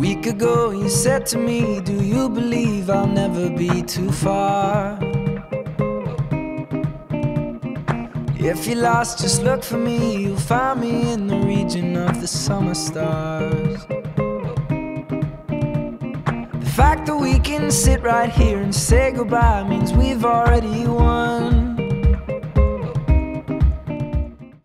week ago you said to me, Do you believe I'll never be too far? If you're lost, just look for me. You'll find me in the region of the summer stars. The fact that we can sit right here and say goodbye means we've already won.